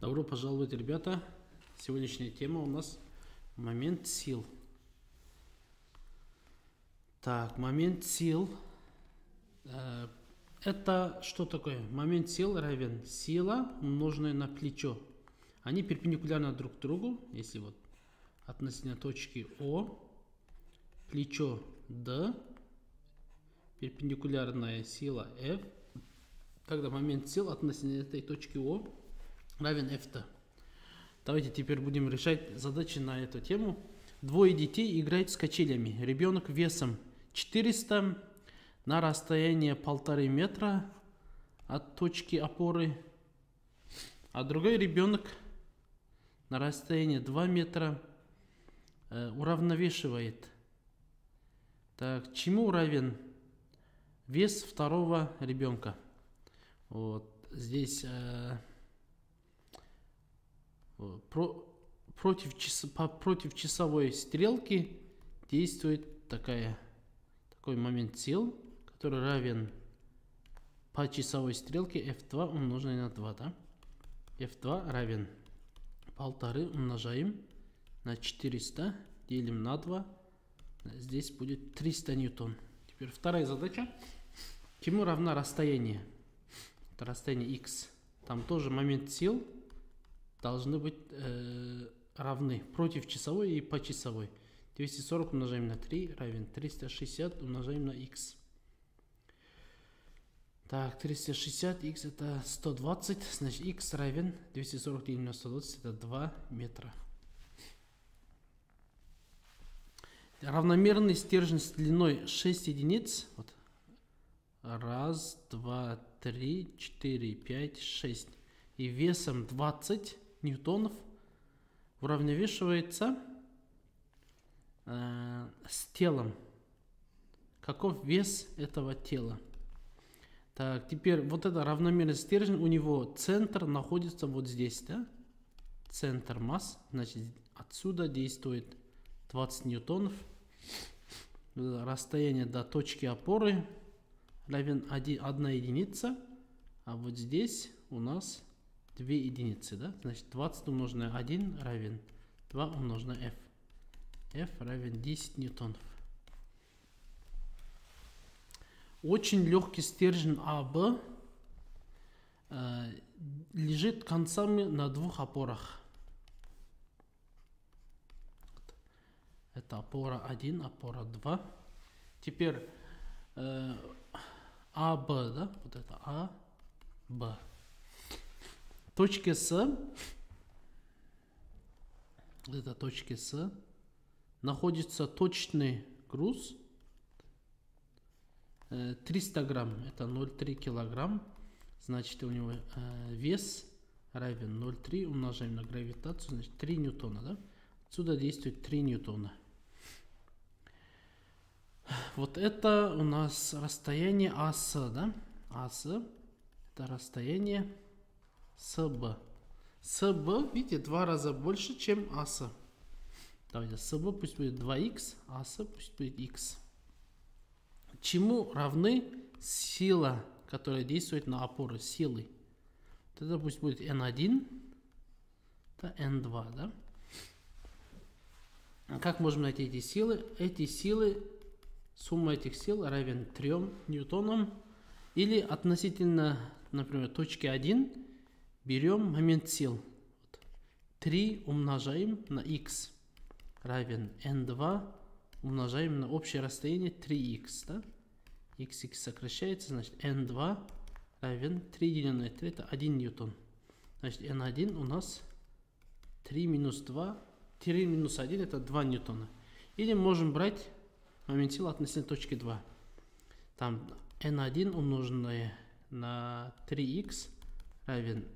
Добро пожаловать, ребята. Сегодняшняя тема у нас момент сил. Так, момент сил. Э, это что такое? Момент сил равен сила, умноженная на плечо. Они перпендикулярны друг другу. Если вот относительно точки О, плечо D, перпендикулярная сила F, тогда момент сил относительно этой точки О равен f Давайте теперь будем решать задачи на эту тему. Двое детей играют с качелями. Ребенок весом 400 на расстояние полторы метра от точки опоры, а другой ребенок на расстоянии 2 метра э, уравновешивает. Так, чему равен вес второго ребенка? Вот здесь э, про, против, час, по, против часовой стрелки действует такая, такой момент сил, который равен по часовой стрелке f2 умноженное на 2. Да? f2 равен полторы умножаем на 400, делим на 2. Здесь будет 300 ньютон. Теперь вторая задача. Чему равна расстояние? Это расстояние x. Там тоже момент сил должны быть э, равны против часовой и по часовой. 240 умножаем на 3 равен 360 умножаем на x. Так, 360, x это 120, значит x равен 240 делим на 120, это 2 метра. Равномерный стержень с длиной 6 единиц. Вот. Раз, два, три, четыре, пять, шесть. И весом 20 ньютонов уравновешивается э, с телом. Каков вес этого тела? Так, теперь вот это равномерный стержень, у него центр находится вот здесь, да? Центр масс, значит, отсюда действует 20 ньютонов. Расстояние до точки опоры равен 1, 1 единица, а вот здесь у нас 2 единицы, да? Значит, 20 умноженное на 1 равен 2 умноженное f. f равен 10 ньютонов. Очень легкий стержень АБ э, лежит концами на двух опорах. Это опора 1, опора 2. Теперь э, АБ, да, вот это А, Б точке С, это точке С, находится точный груз 300 э, грамм, это 0,3 килограмм, значит у него э, вес равен 0,3 умножаем на гравитацию, значит 3 ньютона, да? Отсюда действует 3 ньютона. Вот это у нас расстояние АС, да? АС это расстояние СБ. СБ, видите, два раза больше, чем АС. Давайте, СБ пусть будет 2х, АС пусть будет х. Чему равны сила, которая действует на опоры силы? Это пусть будет N1, это N2, да? Как можем найти эти силы? Эти силы, сумма этих сил равен 3 ньютонам. Или относительно, например, точки 1 берем момент сил. 3 умножаем на x равен n2 умножаем на общее расстояние 3x. Да? x, x сокращается, значит n2 равен 3 деленное на 3, это 1 ньютон. Значит n1 у нас 3 минус 2, 3 минус 1 это 2 ньютона. Или можем брать момент сил относительно точки 2. Там n1 умноженное на 3x равен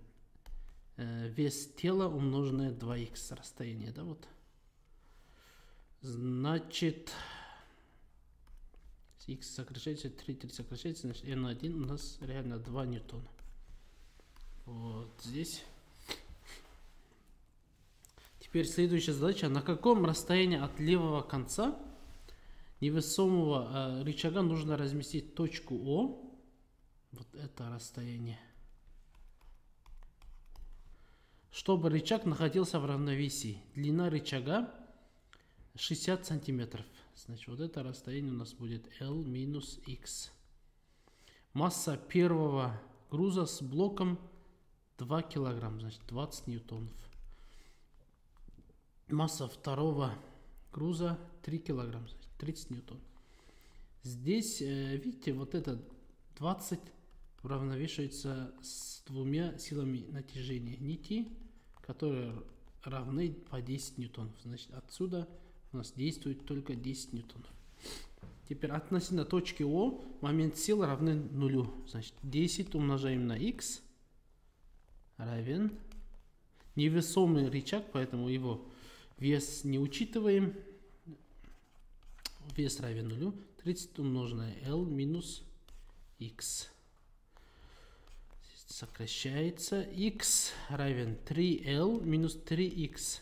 вес тела умноженное 2х расстояние, да, вот. Значит, x сокращается, 3, 3 сокращается, значит, n1 у нас реально 2 ньютона. Вот здесь. Теперь следующая задача. На каком расстоянии от левого конца невесомого э, рычага нужно разместить точку О? Вот это расстояние. Чтобы рычаг находился в равновесии. Длина рычага 60 сантиметров. Значит, вот это расстояние у нас будет L минус X. Масса первого груза с блоком 2 килограмм, значит 20 ньютонов. Масса второго груза 3 килограмма, значит 30 ньютон. Здесь, э, видите, вот это 20 уравновешивается с двумя силами натяжения нити, которые равны по 10 ньютонов. Значит, отсюда у нас действует только 10 ньютонов. Теперь относительно точки О момент сил равны нулю. Значит, 10 умножаем на x равен невесомый рычаг, поэтому его вес не учитываем. Вес равен нулю. 30 умноженное L минус x сокращается. x равен 3l минус 3x.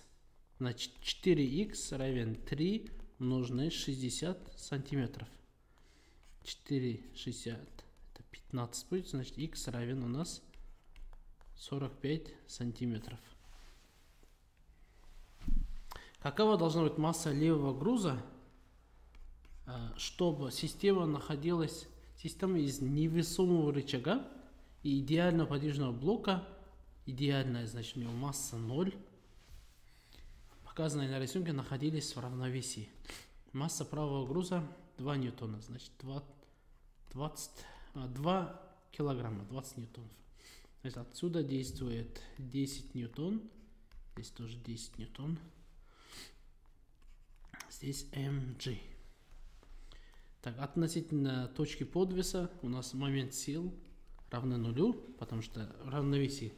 Значит, 4x равен 3 умноженное 60 сантиметров. 4, 60, это 15 будет, значит, x равен у нас 45 сантиметров. Какова должна быть масса левого груза, а, чтобы система находилась, система из невесомого рычага, и идеального подвижного блока, идеальная, значит, у него масса 0, показанные на рисунке, находились в равновесии. Масса правого груза 2 ньютона, значит 2, 20, 2 килограмма, 20 ньютонов. Значит, отсюда действует 10 ньютон, здесь тоже 10 ньютон, здесь mg. Так, относительно точки подвеса у нас момент сил равны нулю, потому что в равновесии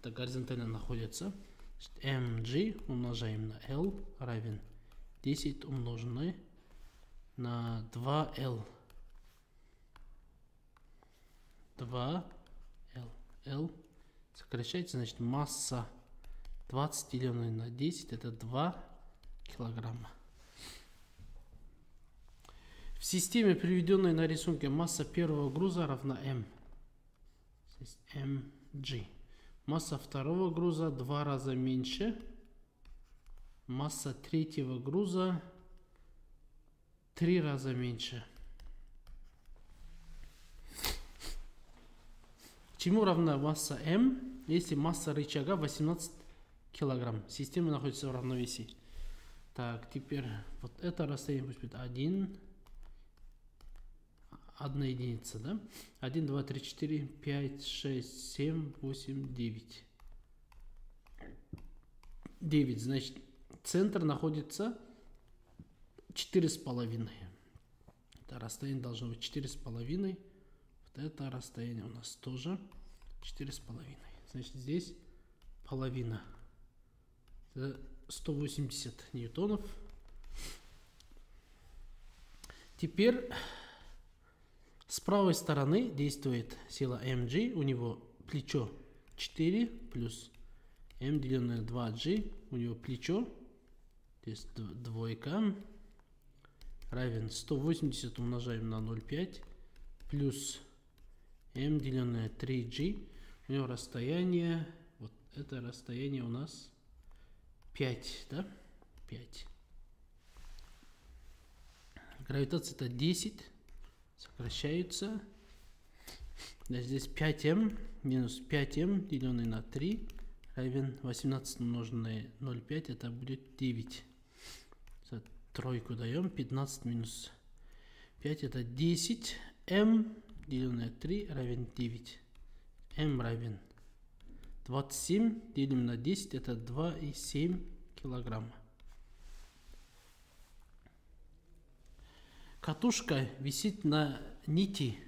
это горизонтально находится. mg умножаем на l равен 10 умноженное на 2l. 2l. l сокращается, значит масса 20 деленное на 10 это 2 килограмма. В системе, приведенной на рисунке, масса первого груза равна m есть mg. Масса второго груза два раза меньше. Масса третьего груза три раза меньше. Чему равна масса m, если масса рычага 18 килограмм? Система находится в равновесии. Так, теперь вот это расстояние пусть будет 1, одна единица, да? 1, 2, 3, 4, 5, 6, 7, 8, 9. 9, значит, центр находится 4,5. Это расстояние должно быть 4,5. Вот это расстояние у нас тоже 4,5. Значит, здесь половина. Это 180 ньютонов. Теперь с правой стороны действует сила mg, у него плечо 4 плюс m деленное на 2g, у него плечо, то есть двойка, равен 180 умножаем на 0,5 плюс m деленное на 3g, у него расстояние, вот это расстояние у нас 5, да, 5. Гравитация это 10 сокращаются. Здесь 5m минус 5m деленное на 3 равен 18 умноженное 0,5, это будет 9. За тройку даем, 15 минус 5 это 10. m деленное на 3 равен 9. m равен 27 делим на 10 это 2,7 килограмма. Катушка висит на нити.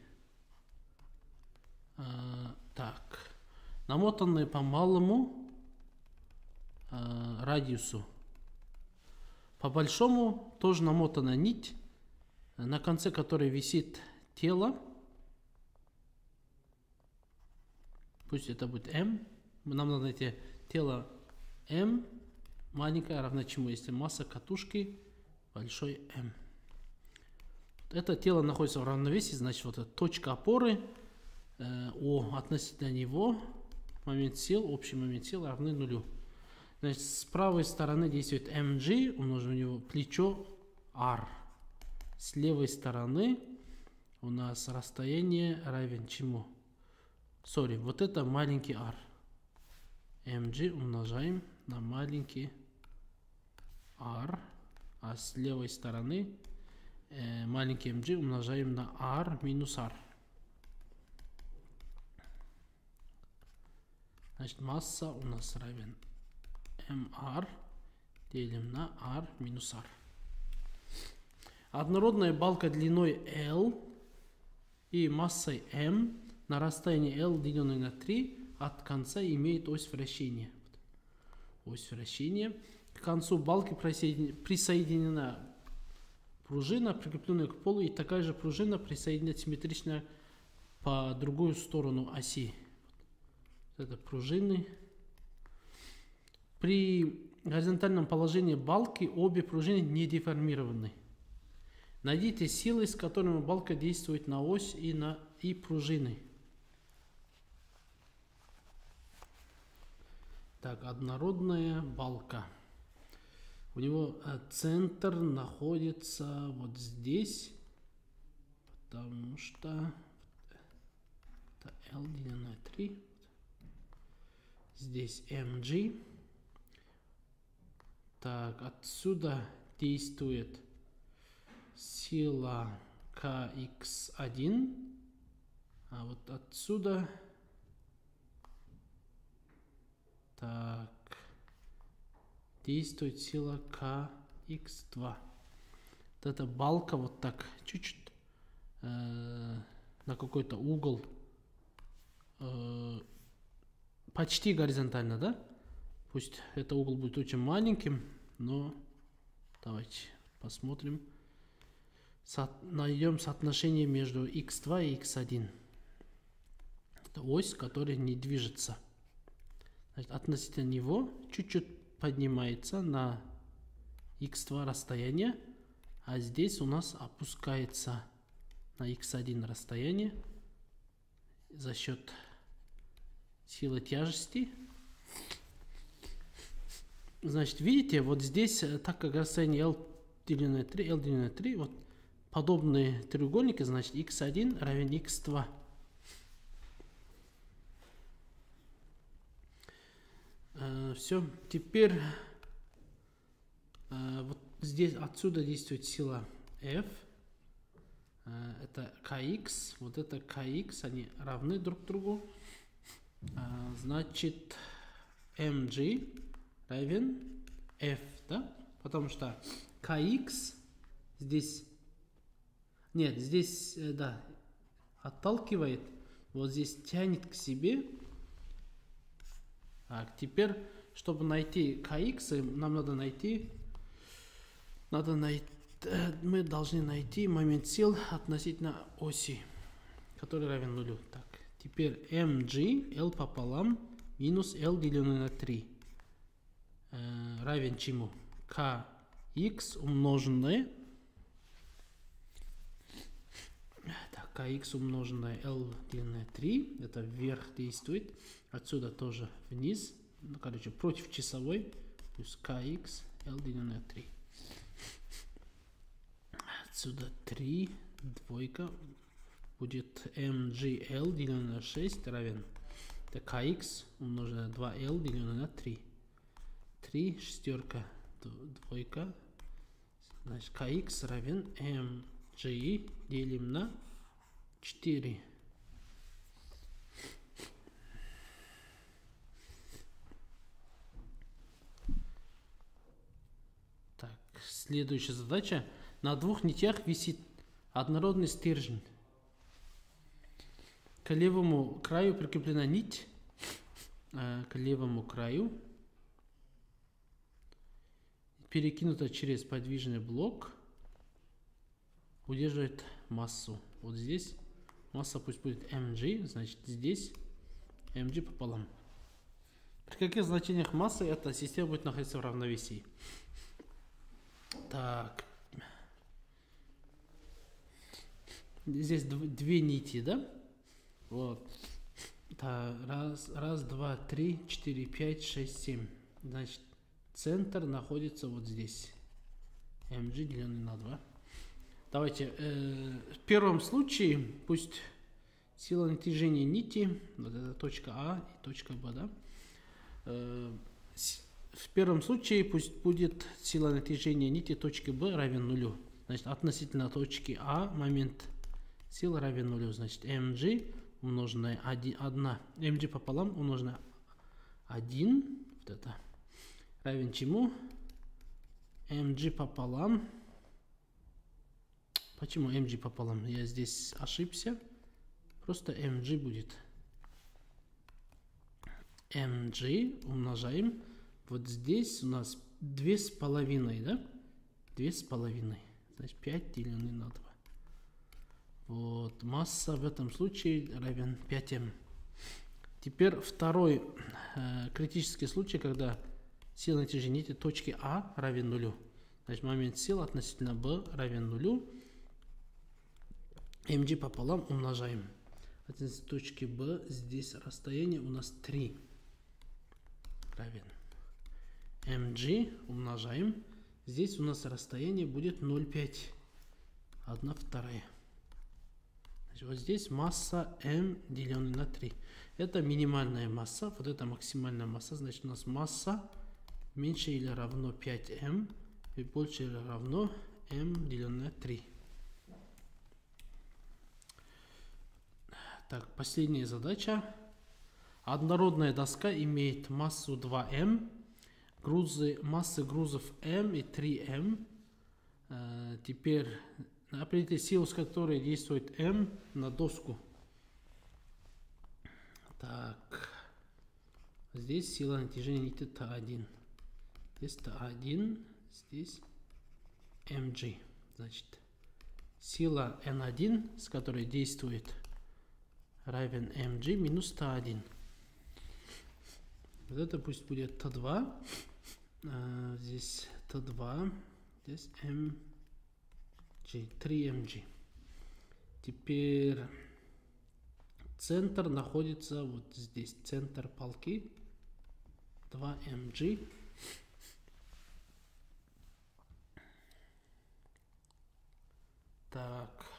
А, так. Намотанная по малому а, радиусу. По большому тоже намотана нить, на конце которой висит тело. Пусть это будет М. Нам надо найти тело М маленькое равно чему, если масса катушки большой М. Это тело находится в равновесии, значит, вот эта точка опоры, э, О относительно него момент сил, общий момент сил равны нулю. Значит, с правой стороны действует mg, умножим на него плечо r. С левой стороны у нас расстояние равен чему? Сори, вот это маленький r. mg умножаем на маленький r, а с левой стороны маленький mg умножаем на r минус r. Значит, масса у нас равен mr делим на r минус r. Однородная балка длиной L и массой m на расстоянии L деленное на 3 от конца имеет ось вращения. Ось вращения. К концу балки присоединена пружина, прикрепленная к полу, и такая же пружина присоединена симметрично по другую сторону оси. Это пружины. При горизонтальном положении балки обе пружины не деформированы. Найдите силы, с которыми балка действует на ось и на и пружины. Так, однородная балка. У него э, центр находится вот здесь, потому что это L деленное на 3. Здесь mg. Так, отсюда действует сила kx1. А вот отсюда Так. Действует сила kx2. Вот эта балка вот так чуть-чуть э, на какой-то угол э, почти горизонтально, да? Пусть это угол будет очень маленьким, но давайте посмотрим. Со найдем соотношение между x2 и x1. Это ось, которая не движется. Значит, относительно него чуть-чуть поднимается на x2 расстояние, а здесь у нас опускается на x1 расстояние за счет силы тяжести. Значит, видите, вот здесь, э, так как расстояние L деленное на 3, L деленное на 3, вот подобные треугольники, значит, x1 равен x2. Э, все, теперь э, вот здесь отсюда действует сила F. Э, это kx, вот это kx, они равны друг другу. Значит, mg равен F, да? Потому что kx здесь, нет, здесь, да, отталкивает, вот здесь тянет к себе так, теперь, чтобы найти kx, нам надо найти, надо найти, э, мы должны найти момент сил относительно оси, который равен нулю. Так, теперь mg, l пополам, минус l деленное на 3, э, равен чему? kx умноженное так, kx умноженное l деленное на 3, это вверх действует, Отсюда тоже вниз. Ну, короче, против часовой. Плюс kx l деленное на 3. Отсюда 3. Двойка. Будет mgl деленное на 6 равен. Это kx умноженное на 2l деленное на 3. 3 шестерка. Двойка. Значит, kx равен mg делим на 4. Следующая задача. На двух нитях висит однородный стержень. К левому краю прикреплена нить, э, к левому краю перекинута через подвижный блок, удерживает массу. Вот здесь масса пусть будет mg, значит здесь mg пополам. При каких значениях массы эта система будет находиться в равновесии? Так. Здесь две нити, да? Вот. Да, раз, раз, два, три, четыре, пять, шесть, семь. Значит, центр находится вот здесь. mg деленный на 2. Давайте, э, в первом случае, пусть сила натяжения нити, вот это точка А и точка Б, да, э, в первом случае пусть будет сила натяжения нити точки Б равен нулю. Значит, относительно точки А момент силы равен нулю. Значит, mg умноженное 1, 1 mg пополам умноженное 1, вот это, равен чему? mg пополам. Почему mg пополам? Я здесь ошибся. Просто mg будет. mg умножаем. Вот здесь у нас две с половиной, да? Две с половиной. Значит, 5 деленное на 2. Вот, масса в этом случае равен 5m. Теперь второй э, критический случай, когда сила натяжения точки А равен нулю. Значит, момент сил относительно B равен нулю. mg пополам умножаем. От точки B здесь расстояние у нас 3 равен. Mg умножаем. Здесь у нас расстояние будет 0,5. 1 вторая. Вот здесь масса m деленное на 3. Это минимальная масса, вот это максимальная масса. Значит, у нас масса меньше или равно 5m и больше или равно m деленное на 3. Так, последняя задача. Однородная доска имеет массу 2m грузы, массы грузов m и 3m. Э, теперь определите силу, с которой действует m на доску. Так, здесь сила натяжения нити Т1. Здесь Т1, здесь mg. Значит, сила N1, с которой действует равен mg минус Т1. Вот это пусть будет Т2. А, здесь Т2, здесь mg, 3mg. Теперь центр находится вот здесь, центр полки 2mg. Так.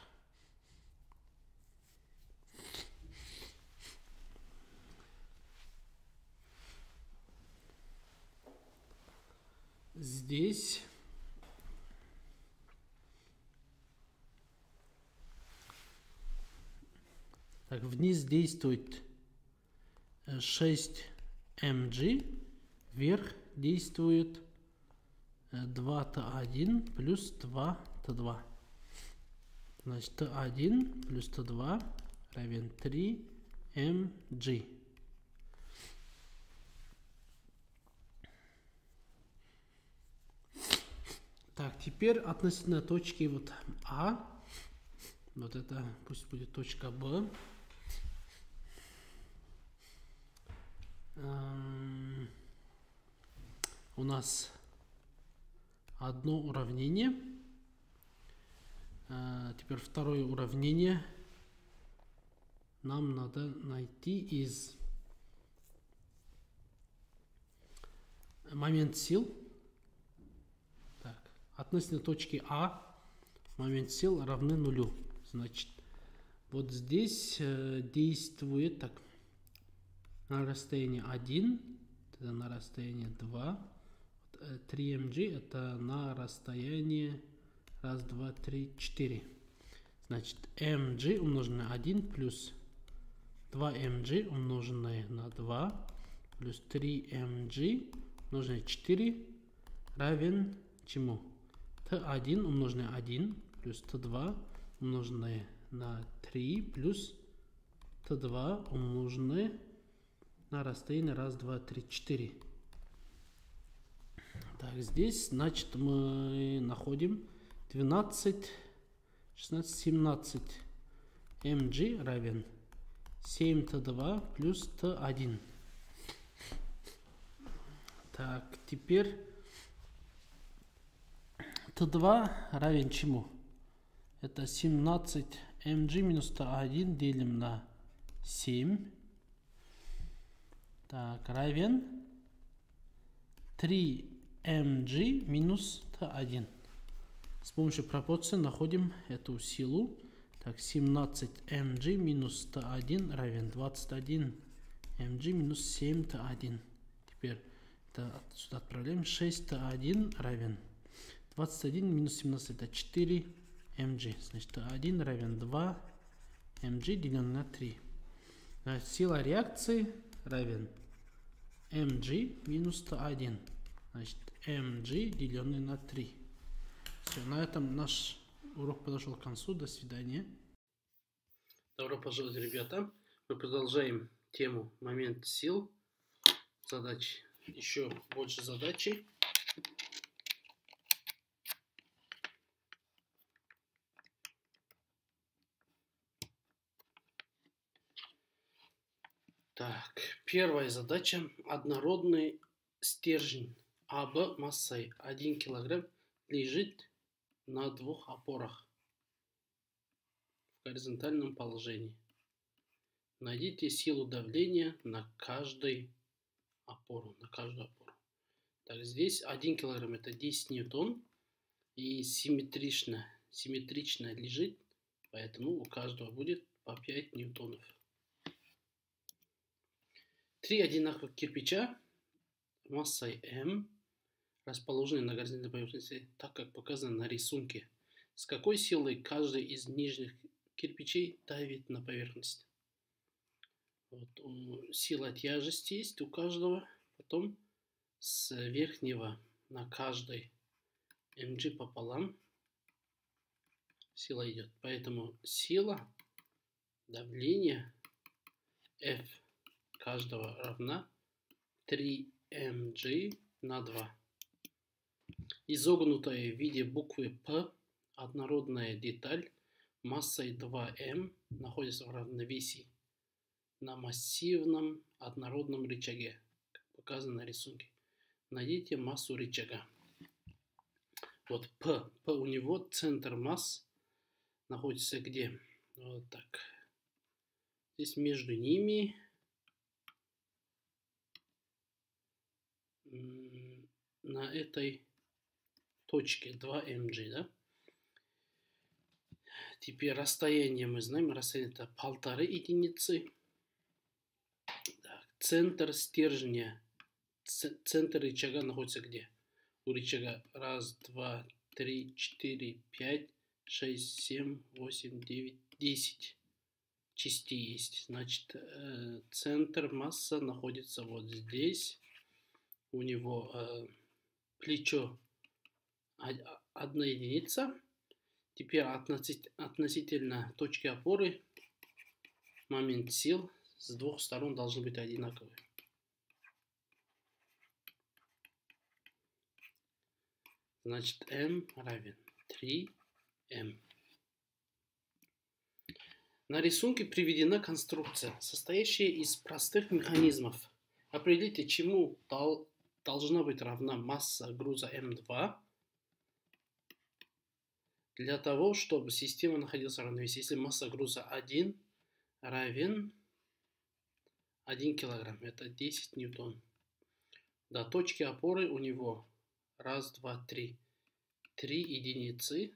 Здесь так, вниз действует 6 mg, вверх действует 2t1 плюс 2t2. Значит, t1 плюс t2 равен 3 mg. Так, теперь относительно точки вот А, вот это пусть будет точка Б. Эм, у нас одно уравнение. Э, теперь второе уравнение. Нам надо найти из момент сил относительно точки А момент сил равны нулю. Значит, вот здесь э, действует так на расстоянии 1, это на расстоянии 2, 3 mg это на расстоянии 1, 2, 3, 4. Значит, mg умноженное на 1 плюс 2 mg умноженное на 2 плюс 3 mg умноженное на 4 равен чему? Т1 умноженное на 1 плюс Т2 умноженное на 3 плюс Т2 умноженное на расстояние 1, 2, 3, 4. Так, здесь, значит, мы находим 12, 16, 17 mg равен 7t2 плюс t1. Так, теперь Т2 равен чему? Это 17 mg минус Т1 делим на 7 Так, равен 3mg минус Т1. С помощью пропорции находим эту силу. Так, 17 mg минус Т1 равен 21 mg минус 7 Т1. Теперь это сюда отправляем. 6 Т1 равен 21 минус 17 это 4 mg. Значит, Т1 равен 2 mg деленное на 3. Значит, сила реакции равен mg минус Т1. Значит, mg деленное на 3. Все, на этом наш урок подошел к концу. До свидания. Добро пожаловать, ребята. Мы продолжаем тему момент сил. Задач. Еще больше задачей. Так, первая задача. Однородный стержень АБ массой 1 килограмм лежит на двух опорах в горизонтальном положении. Найдите силу давления на каждой опору, на каждую опору. Так, здесь 1 килограмм это 10 ньютон и симметрично, симметрично лежит, поэтому у каждого будет по 5 ньютонов. Три одинаковых кирпича массой М расположены на горизонтальной поверхности так, как показано на рисунке. С какой силой каждый из нижних кирпичей давит на поверхность? Вот, сила тяжести есть у каждого. Потом с верхнего на каждой mg пополам сила идет. Поэтому сила давления F каждого равна 3mg на 2 изогнутая в виде буквы П однородная деталь массой 2М находится в равновесии на массивном однородном рычаге, как показано на рисунке. Найдите массу рычага. Вот П. П у него центр масс находится где? Вот так. Здесь между ними на этой точки 2 mg, да? Теперь расстояние мы знаем, расстояние это полторы единицы. Так, центр стержня, центр рычага находится где? У рычага раз, два, три, четыре, пять, шесть, семь, восемь, девять, десять частей есть. Значит, э, центр масса находится вот здесь. У него э, плечо одна единица. Теперь относительно точки опоры момент сил с двух сторон должны быть одинаковые. Значит, m равен 3m. На рисунке приведена конструкция, состоящая из простых механизмов. Определите, чему должна быть равна масса груза m2 для того, чтобы система находилась в равновесии. Если масса груза 1 равен 1 килограмм, это 10 ньютон. До точки опоры у него раз, два, три, три единицы.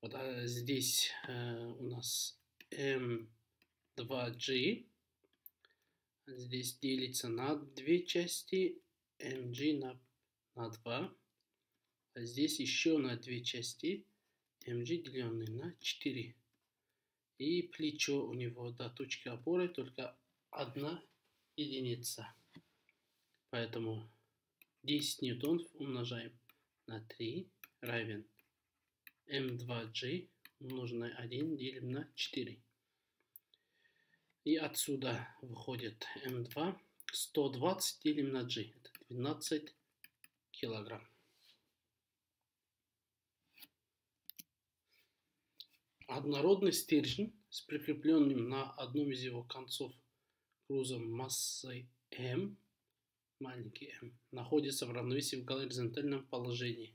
Вот а здесь э, у нас m2g. Здесь делится на две части, mg на, на 2. А здесь еще на две части mg деленный на 4. И плечо у него до точки опоры только одна единица. Поэтому 10 ньютонов умножаем на 3 равен m2g умноженное 1 делим на 4. И отсюда выходит m2 120 делим на g. Это 12 килограмм. Однородный стержень с прикрепленным на одном из его концов грузом массой m, маленький m, находится в равновесии в горизонтальном положении.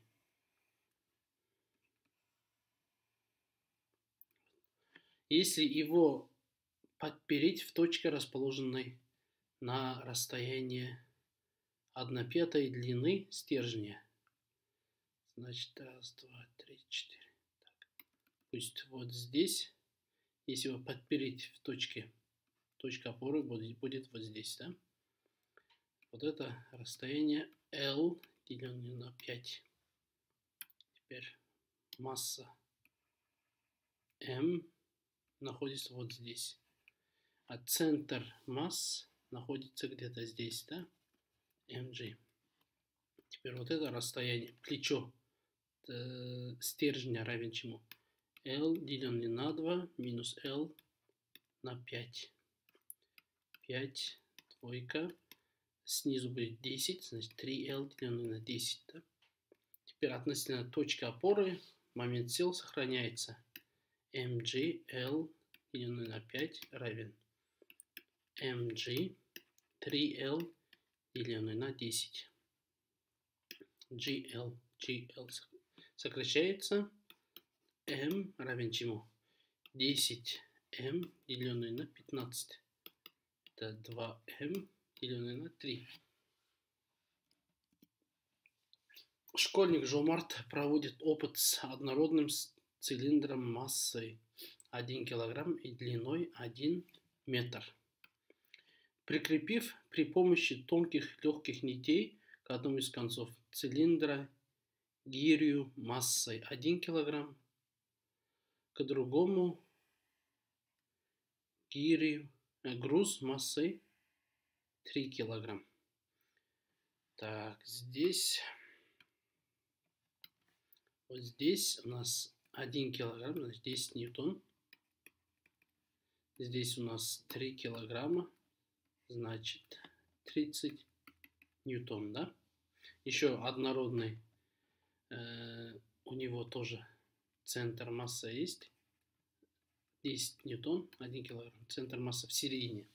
Если его подпереть в точке, расположенной на расстояние 1 пятой длины стержня. Значит, раз, два, три, четыре. Так. Пусть вот здесь, если его подпереть в точке, точка опоры будет, будет вот здесь, да? Вот это расстояние L деленное на 5. Теперь масса M находится вот здесь. А центр масс находится где-то здесь, да? Mg. Теперь вот это расстояние, плечо э, стержня равен чему? L деленное на 2 минус L на 5. 5, двойка. Снизу будет 10, значит 3L деленное на 10. Да? Теперь относительно точки опоры момент сил сохраняется. mg деленное на 5 равен mg 3L деленное на 10. GL. GL сокращается. M равен чему? 10M деленное на 15. Это 2M деленное на 3. Школьник Жомарт проводит опыт с однородным цилиндром массой 1 кг и длиной 1 метр. Прикрепив при помощи тонких легких нитей к одному из концов цилиндра гирю массой 1 кг, к другому гирю э, груз массой 3 кг. Так, здесь, вот здесь у нас 1 килограмм, 10 ньютон. Здесь у нас 3 килограмма значит 30 ньютон, да? Еще однородный, э, у него тоже центр массы есть. 10 ньютон, 1 килограмм, центр массы в середине.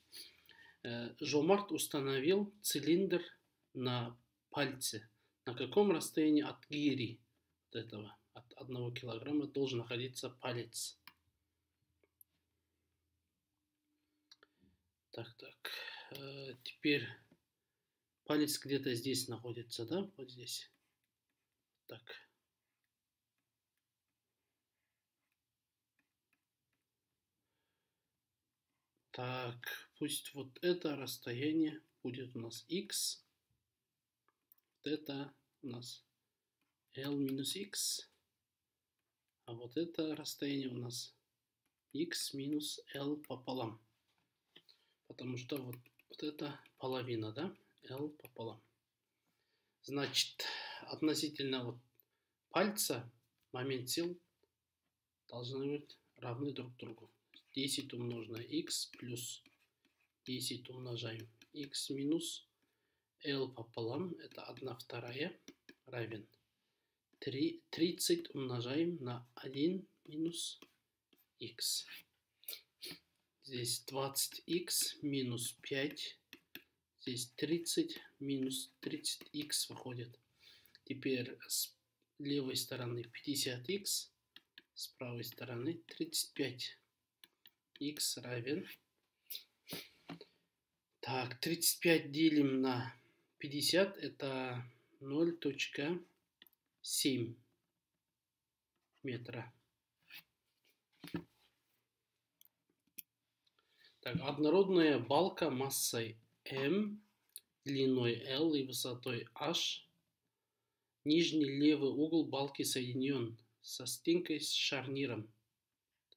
Э, Жомарт установил цилиндр на пальце. На каком расстоянии от гири от этого, от 1 килограмма должен находиться палец? Так, так. Э, теперь палец где-то здесь находится, да? Вот здесь. Так. Так, пусть вот это расстояние будет у нас x. Вот это у нас L минус x. А вот это расстояние у нас x минус L пополам. Потому что вот вот это половина, да? L пополам. Значит, относительно вот пальца момент сил должны быть равны друг другу. 10 умножить на x плюс 10 умножаем x минус L пополам, это 1 вторая, равен 3, 30 умножаем на 1 минус x. Здесь 20х минус 5. Здесь 30 минус 30х выходит. Теперь с левой стороны 50х, с правой стороны 35. х равен. Так, 35 делим на 50, это 0.7 метра. Так, однородная балка массой m, длиной L и высотой h. Нижний левый угол балки соединен со стенкой с шарниром.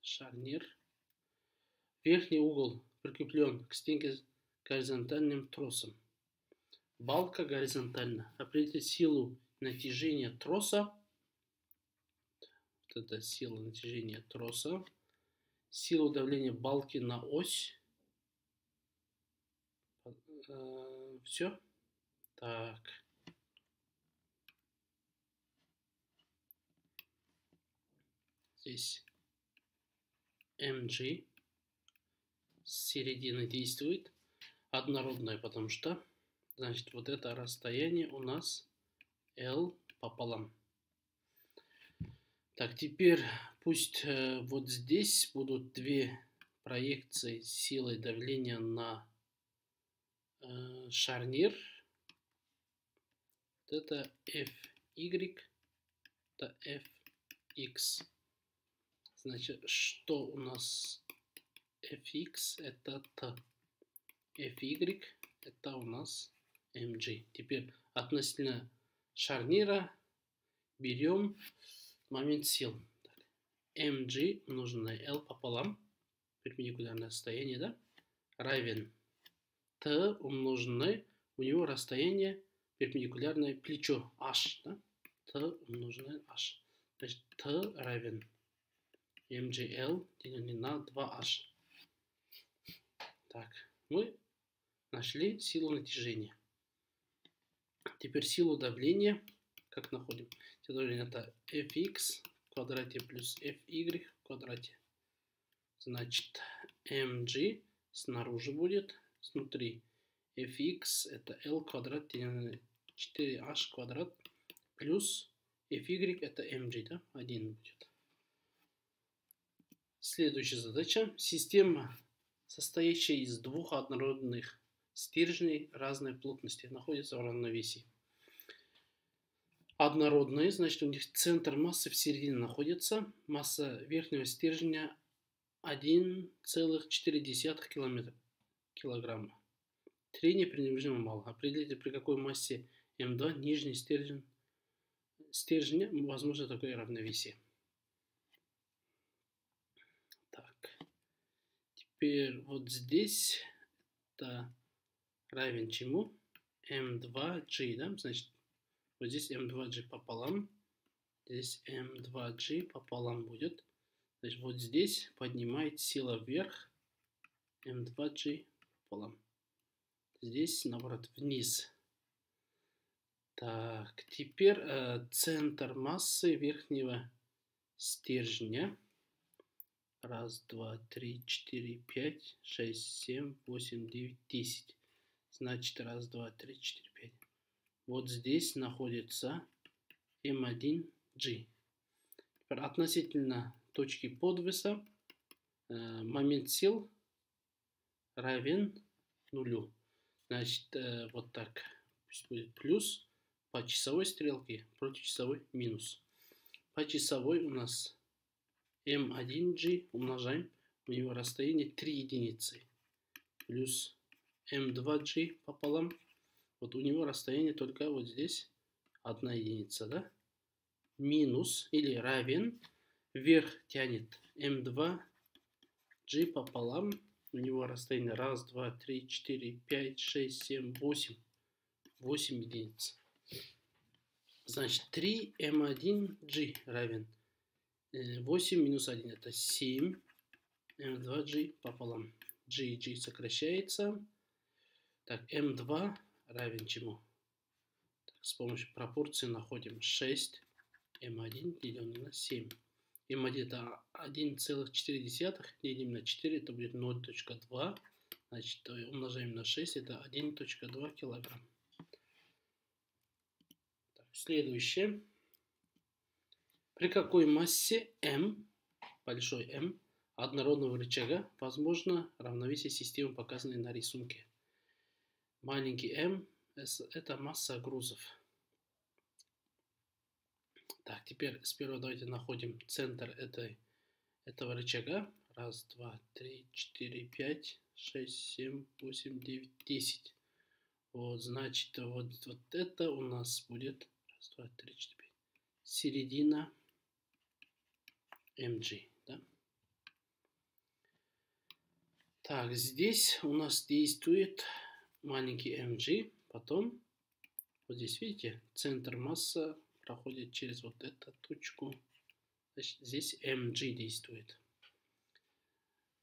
Шарнир. Верхний угол прикреплен к стенке горизонтальным тросом. Балка горизонтально. Определить силу натяжения троса. Вот это сила натяжения троса. Силу давления балки на ось Э, все. Так. Здесь MG с середины действует. Однородное, потому что, значит, вот это расстояние у нас L пополам. Так, теперь пусть э, вот здесь будут две проекции силой давления на шарнир. Вот это fy, это fx. Значит, что у нас fx это t. fy это у нас mg. Теперь относительно шарнира берем момент сил. mg умноженное l пополам, перпендикулярное расстояние, да, равен t умноженное, у него расстояние перпендикулярное плечо h, да, t умноженное h. Значит, t равен mgl деленное на 2h. Так, мы нашли силу натяжения. Теперь силу давления, как находим? Сила давления это fx в квадрате плюс fy в квадрате. Значит, mg снаружи будет, снутри fx это l квадрат деленное на 4h квадрат плюс fy это mg, да, 1 будет. Следующая задача. Система, состоящая из двух однородных стержней разной плотности, находится в равновесии. Однородные, значит, у них центр массы в середине находится. Масса верхнего стержня 1,4 километра, килограмма. Трение пренебрежимо мало. Определите, при какой массе М2 нижний стержень, стержня возможно такое равновесие. Так. Теперь вот здесь это равен чему? m2g, да? Значит, вот здесь m2g пополам. Здесь m2g пополам будет. Значит, вот здесь поднимает сила вверх m2g пополам. Здесь, наоборот, вниз. Так, теперь э, центр массы верхнего стержня. Раз, два, три, четыре, пять, шесть, семь, восемь, девять, десять. Значит, раз, два, три, четыре, пять. Вот здесь находится М1G. Теперь относительно точки подвеса э, момент сил равен нулю. Значит, э, вот так. Пусть будет плюс по часовой стрелке против часовой минус. По часовой у нас М1G умножаем. У него расстояние 3 единицы. Плюс m2g пополам. Вот у него расстояние только вот здесь одна единица, да? Минус или равен. Вверх тянет m2g пополам. У него расстояние раз, два, три, четыре, пять, шесть, семь, восемь. восемь единиц. Значит, 3m1g равен 8 э, минус 1 это 7 m2g пополам. g и g сокращается. Так, m2 равен чему? Так, с помощью пропорции находим 6 m1 деленное на 7. M1 это 1,4 делим на 4, это будет 0.2. Значит, умножаем на 6, это 1.2 килограмм. Так, следующее. При какой массе m, большой m, однородного рычага, возможно равновесие системы, показанной на рисунке? Маленький m – это масса грузов. Так, теперь сперва давайте находим центр этой, этого рычага. Раз, два, три, четыре, пять, шесть, семь, восемь, девять, десять. Вот, значит, вот, вот это у нас будет раз, два, три, четыре, пять. Середина mg. Да? Так, здесь у нас действует маленький mg, потом вот здесь, видите, центр масса проходит через вот эту точку. Значит, здесь mg действует.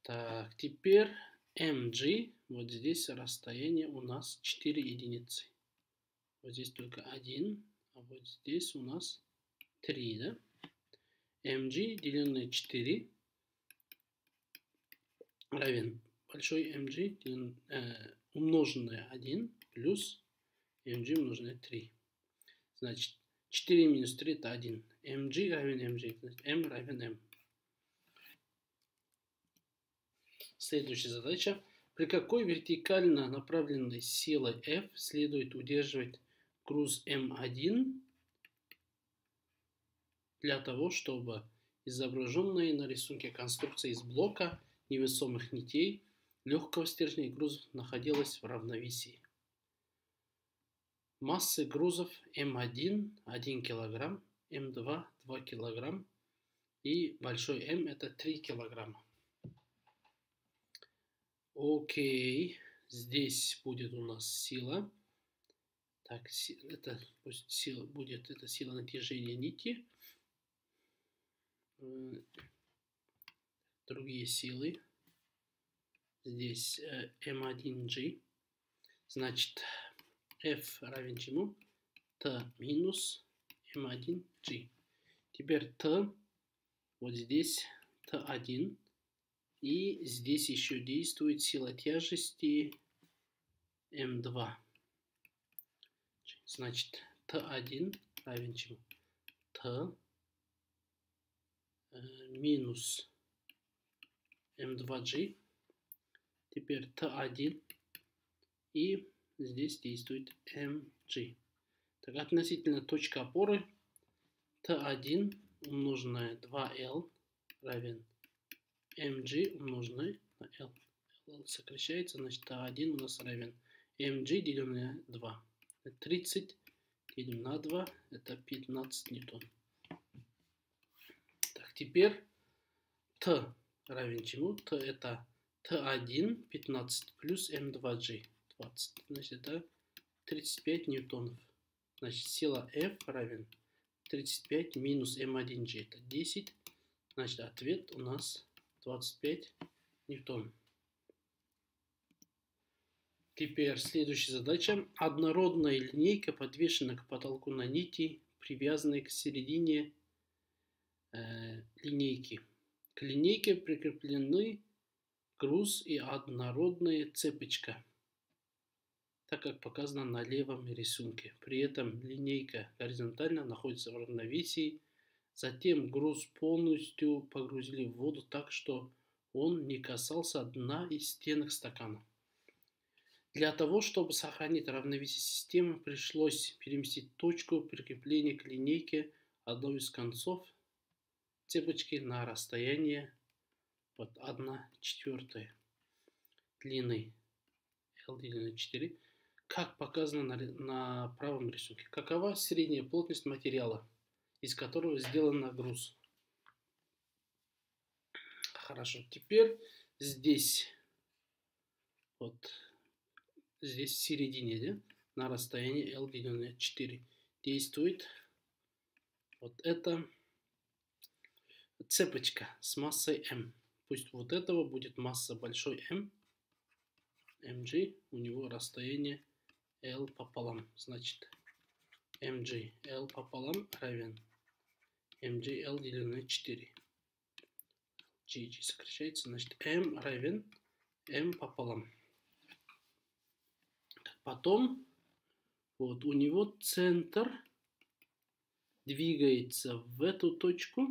Так, теперь mg, вот здесь расстояние у нас 4 единицы. Вот здесь только 1, а вот здесь у нас 3, да? mg деленное на 4 равен большой mg делен, э, умноженное 1 плюс mg умноженное 3. Значит, 4 минус 3 это 1. mg равен mg, значит, m равен m. Следующая задача. При какой вертикально направленной силой F следует удерживать груз М1 для того, чтобы изображенная на рисунке конструкция из блока невесомых нитей легкого стержня и грузов находилась в равновесии. Массы грузов М1 1 кг, М2 2 кг и большой М это 3 кг. Окей, здесь будет у нас сила. Так, это пусть сила будет, это сила натяжения нити. Э, другие силы. Здесь M1G. Э, Значит, F равен чему? T минус M1G. Теперь T, вот здесь T1. И здесь еще действует сила тяжести М2. Значит, Т1 равен чему? Т э, минус М2G. Теперь Т1. И здесь действует МГ. Так, относительно точки опоры Т1 умноженное 2L равен mg умноженное на L. L сокращается, значит А1 у нас равен mg деленное на 2. 30 делим на 2, это 15 ньютон. Так, теперь Т равен чему? Т это Т1 15 плюс М2G 20. Значит, это 35 ньютонов. Значит, сила F равен 35 минус М1G. Это 10. Значит, ответ у нас 25 ньютон. Теперь следующая задача. Однородная линейка подвешена к потолку на нити, привязанной к середине э, линейки. К линейке прикреплены груз и однородная цепочка, так как показано на левом рисунке. При этом линейка горизонтально находится в равновесии Затем груз полностью погрузили в воду так, что он не касался дна и стенок стакана. Для того, чтобы сохранить равновесие системы, пришлось переместить точку прикрепления к линейке одной из концов цепочки на расстояние вот 1 четвертая длины L делено на 4, как показано на, на правом рисунке. Какова средняя плотность материала? из которого сделан нагруз. Хорошо, теперь здесь, вот здесь в середине, да, на расстоянии L деленное 4 действует вот эта цепочка с массой M. Пусть вот этого будет масса большой M, mg, у него расстояние L пополам. Значит, mg L пополам равен mgl делено на 4. GG сокращается, значит m равен m пополам. Потом вот у него центр двигается в эту точку.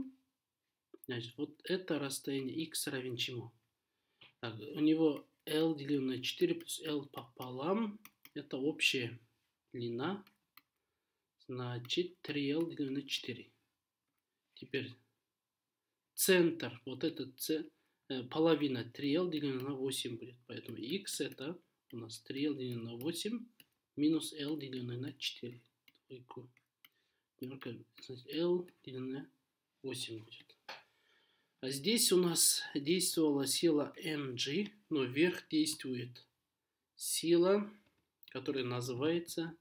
Значит, вот это расстояние x равен чему? Так, у него L делено на 4 плюс L пополам. Это общая длина. Значит, 3L делено на 4. Теперь центр, вот этот ц, э, половина 3L делено на 8 будет. Поэтому x это у нас 3L делено на 8 минус L делено на 4. Двойку. Значит, L делено на 8 будет. А здесь у нас действовала сила mg, но вверх действует сила, которая называется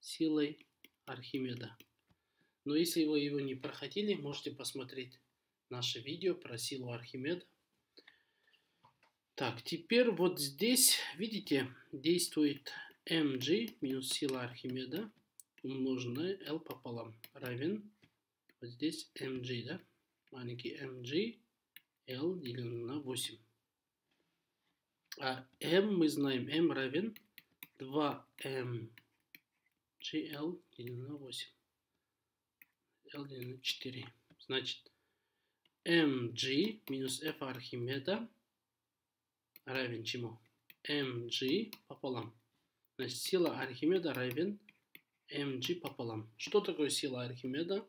силой Архимеда. Но если вы его не проходили, можете посмотреть наше видео про силу Архимеда. Так, теперь вот здесь, видите, действует mg минус сила Архимеда умноженное L пополам равен вот здесь mg, да? Маленький mg L делено на 8. А m мы знаем, m равен 2m gl делено на 8. L делено на 4. Значит, mg минус f Архимеда равен чему? mg пополам. Значит, сила Архимеда равен mg пополам. Что такое сила Архимеда?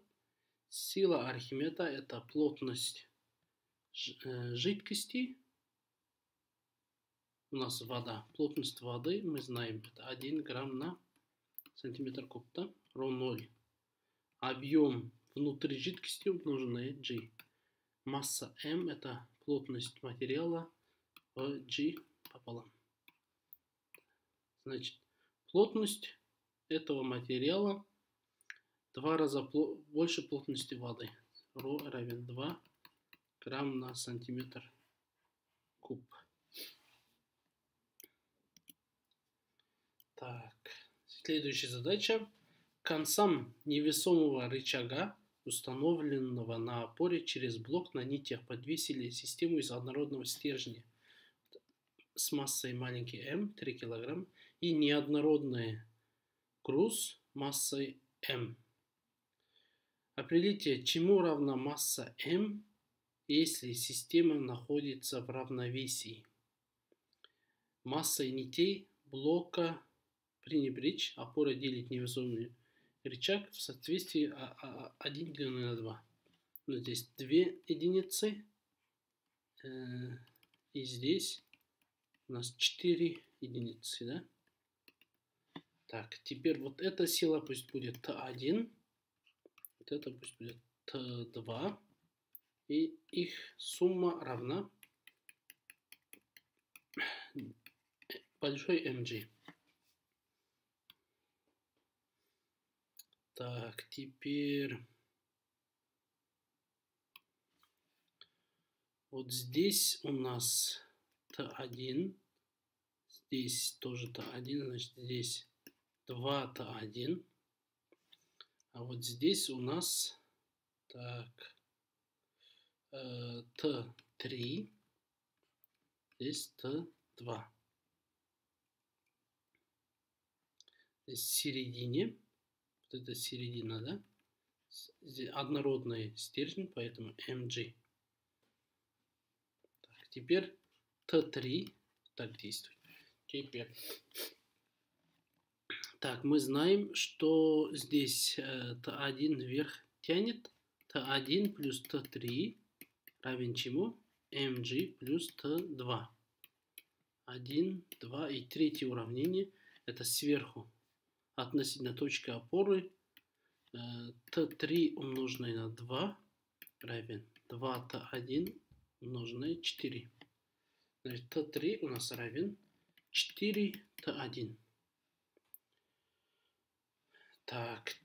Сила Архимеда это плотность э, жидкости. У нас вода. Плотность воды мы знаем. Это 1 грамм на сантиметр куб. Да? Равно 0. Объем внутри жидкости умноженное G. Масса M это плотность материала в G пополам. Значит, плотность этого материала два раза больше плотности воды. Ро равен 2 грамм на сантиметр куб. Так, следующая задача. Концам невесомого рычага, установленного на опоре через блок на нитях, подвесили систему из однородного стержня с массой маленький м, 3 кг, и неоднородный груз массой m. Определите, чему равна масса m, если система находится в равновесии. Массой нитей блока пренебречь, опора делить невесомый рычаг в соответствии 1 деленное на 2. Вот здесь 2 единицы, э, и здесь у нас 4 единицы, да? Так, теперь вот эта сила пусть будет Т1, вот это пусть будет Т2, и их сумма равна большой mg. Так, теперь вот здесь у нас Т1, здесь тоже Т1, значит здесь 2 Т1. А вот здесь у нас так э, Т3, здесь Т2. Здесь в середине, это середина, да? Однородный стержень, поэтому mg. Так, теперь Т3 так действует. Теперь так, мы знаем, что здесь э, Т1 вверх тянет. Т1 плюс Т3 равен чему? mg плюс Т2. 1, 2 и третье уравнение это сверху относительно точки опоры э, Т3 умноженное на 2 равен 2Т1 умноженное 4. Значит, Т3 у нас равен 4Т1. Так,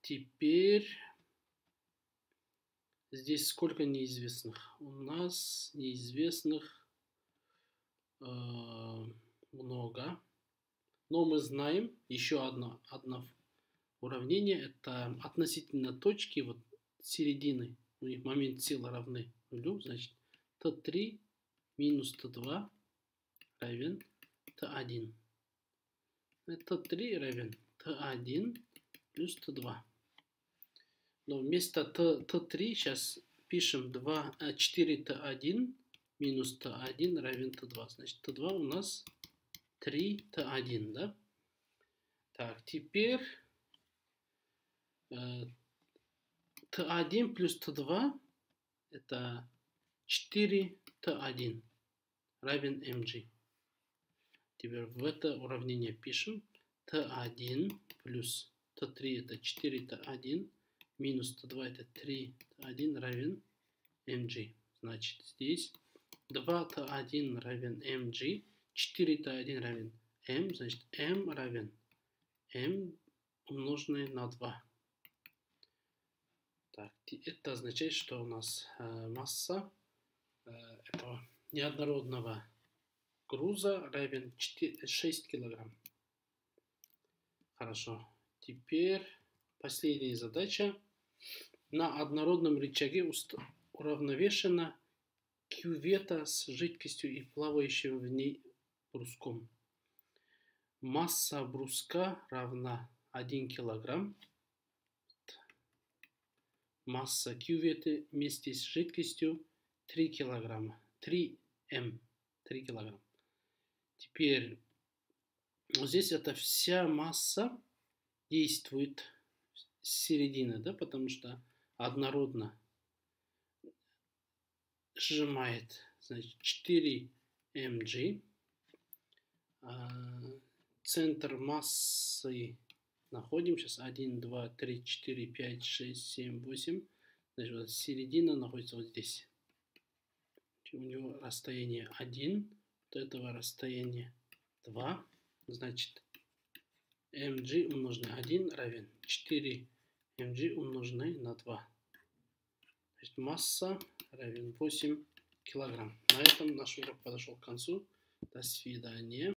теперь здесь сколько неизвестных? У нас неизвестных э, много. Но мы знаем еще одно, одно уравнение. Это относительно точки вот середины. У них момент силы равны нулю. Значит, Т3 минус Т2 равен Т1. Т3 равен Т1 плюс Т2. Но вместо Т, Т3 сейчас пишем 2, 4 Т1 минус Т1 равен Т2. Значит, Т2 у нас 3 Т1, да? Так, теперь э, Т1 плюс Т2 это 4 Т1 равен mg. Теперь в это уравнение пишем Т1 плюс Т3 это 4 Т1 минус Т2 это 3 Т1 равен mg. Значит, здесь 2 Т1 равен mg, 4 Т1 равен m, значит m равен m умноженное на 2. Так, это означает, что у нас э, масса э, этого неоднородного груза равен 4, 6 килограмм. Хорошо. Теперь последняя задача. На однородном рычаге уравновешена кювета с жидкостью и плавающим в ней бруском. Масса бруска равна 1 килограмм. Масса кюветы вместе с жидкостью 3 килограмма. 3 м. 3 килограмма. Теперь вот здесь это вся масса действует с середины, да, потому что однородно сжимает, значит, 4 mg. А, центр массы находим сейчас 1, 2, 3, 4, 5, 6, 7, 8. Значит, вот середина находится вот здесь. У него расстояние 1, от этого расстояние 2. Значит, mg умноженное 1 равен 4 mg умноженное на 2. Значит, масса равен 8 килограмм. На этом наш урок подошел к концу. До свидания.